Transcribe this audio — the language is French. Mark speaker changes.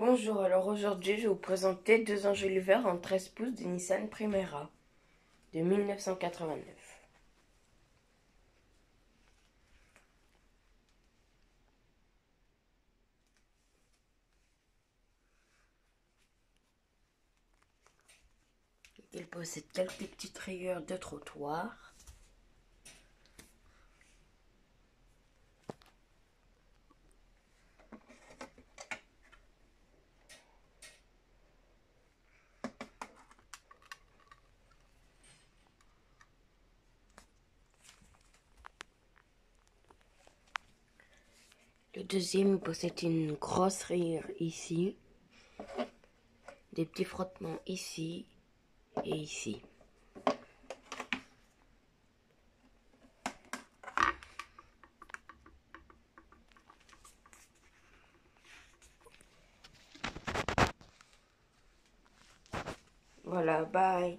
Speaker 1: Bonjour, alors aujourd'hui je vais vous présenter deux enjoliveurs en 13 pouces de Nissan Primera de 1989. Il possède quelques petites rayures de trottoir. Le deuxième possède une grosse rire ici, des petits frottements ici et ici. Voilà, bye.